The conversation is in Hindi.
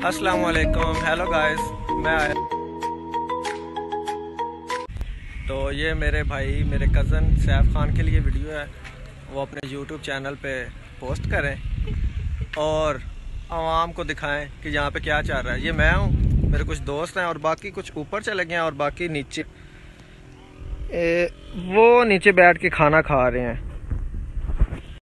अस्सलाम वालेकुम हेलो गाइस मैं आया तो ये मेरे भाई मेरे कज़न सैफ खान के लिए वीडियो है। वो अपने यूट्यूब चैनल पे पोस्ट करें और आवाम को दिखाएँ कि यहाँ पे क्या चल रहा है। ये मैं हूँ मेरे कुछ दोस्त हैं और बाकी कुछ ऊपर चले गए हैं और बाकी नीचे ए, वो नीचे बैठ के खाना खा रहे हैं।